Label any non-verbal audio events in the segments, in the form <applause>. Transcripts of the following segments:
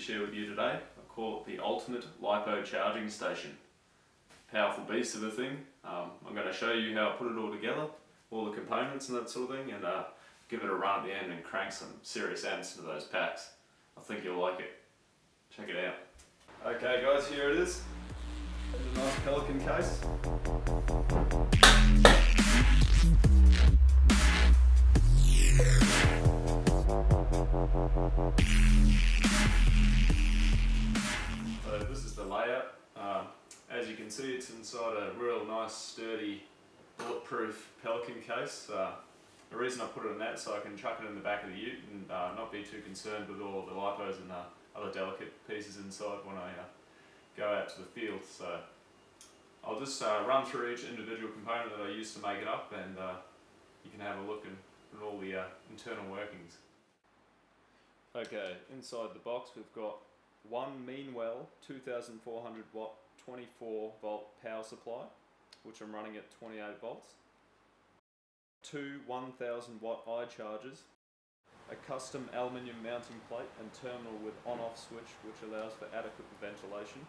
share with you today. I call it the Ultimate Lipo Charging Station. Powerful beast of a thing. Um, I'm going to show you how I put it all together, all the components and that sort of thing, and uh, give it a run at the end and crank some serious amps into those packs. I think you'll like it. Check it out. Okay guys, here it is. A nice Pelican case. Can see it's inside a real nice sturdy bulletproof Pelican case. Uh, the reason I put it in that so I can chuck it in the back of the ute and uh, not be too concerned with all the lipos and uh, other delicate pieces inside when I uh, go out to the field. So I'll just uh, run through each individual component that I used to make it up and you can have a look at all the internal workings. Okay, inside the box we've got one Meanwell 2400 watt 24 volt power supply which I'm running at 28 volts two 1000 watt iChargers a custom aluminium mounting plate and terminal with on-off switch which allows for adequate ventilation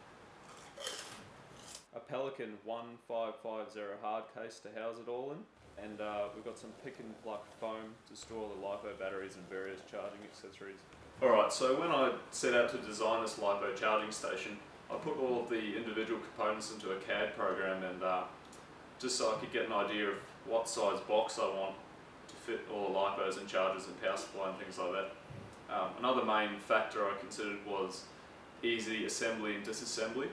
a Pelican 1550 hard case to house it all in and uh, we've got some pick and pluck foam to store the LiPo batteries and various charging accessories. Alright, so when I set out to design this LiPo charging station, I put all of the individual components into a CAD program and uh, just so I could get an idea of what size box I want to fit all the LiPos and chargers and power supply and things like that. Um, another main factor I considered was easy assembly and disassembly.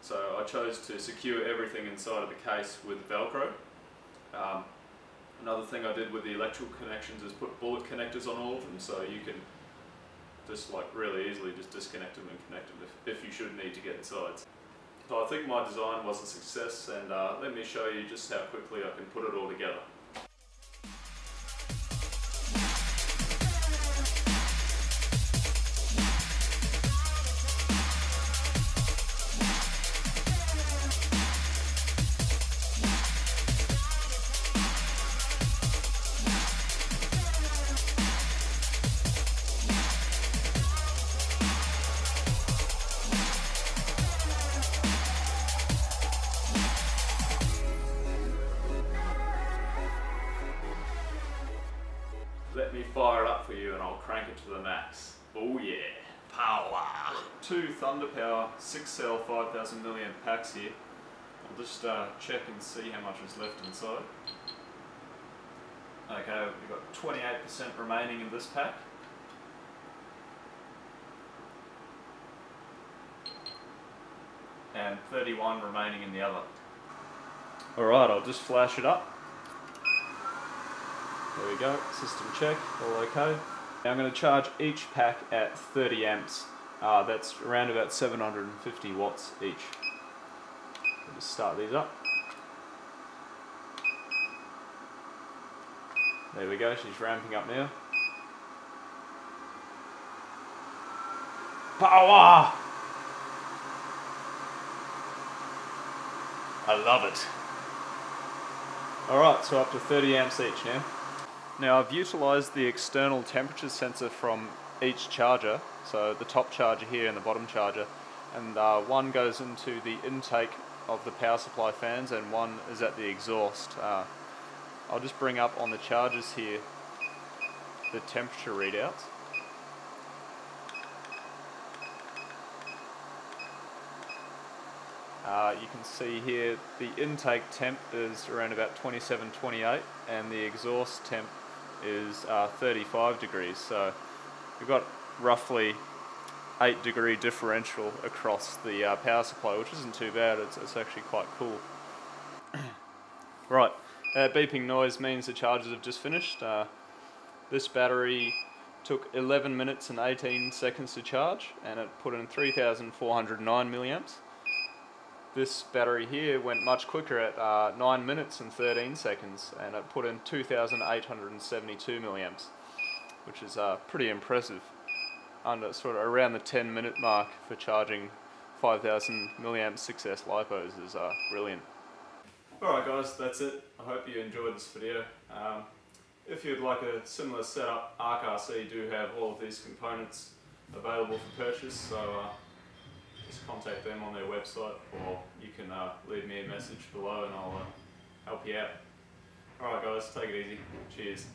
So I chose to secure everything inside of the case with Velcro. Um, another thing I did with the electrical connections is put bullet connectors on all of them so you can just like really easily just disconnect them and connect them if, if you should need to get inside. So I think my design was a success and uh, let me show you just how quickly I can put it all together. To the max. Oh yeah. Power. Two Thunder Power 6 cell 5000 milliamp packs here. I'll just uh, check and see how much is left inside. Okay, we've got 28% remaining in this pack. And 31 remaining in the other. Alright, I'll just flash it up. There we go, system check, all okay. I'm going to charge each pack at 30 amps. Uh, that's around about 750 watts each. I'll just start these up. There we go, she's ramping up now. Power! I love it. Alright, so up to 30 amps each now. Now I've utilised the external temperature sensor from each charger, so the top charger here and the bottom charger, and uh, one goes into the intake of the power supply fans and one is at the exhaust. Uh, I'll just bring up on the chargers here the temperature readouts. Uh, you can see here the intake temp is around about 27, 28 and the exhaust temp is uh, 35 degrees. So we've got roughly 8 degree differential across the uh, power supply, which isn't too bad. It's, it's actually quite cool. <clears throat> right, that beeping noise means the charges have just finished. Uh, this battery took 11 minutes and 18 seconds to charge and it put in 3409 milliamps. This battery here went much quicker at uh, 9 minutes and 13 seconds and it put in 2872 milliamps, which is uh, pretty impressive. Under sort of around the 10 minute mark for charging 5000 milliamp 6S lipos is uh, brilliant. Alright guys, that's it. I hope you enjoyed this video. Um, if you'd like a similar setup, ARKRC do have all of these components available for purchase, so uh, just contact them on their website or you can uh, leave me a message below and I'll uh, help you out. Alright guys, take it easy. Cheers.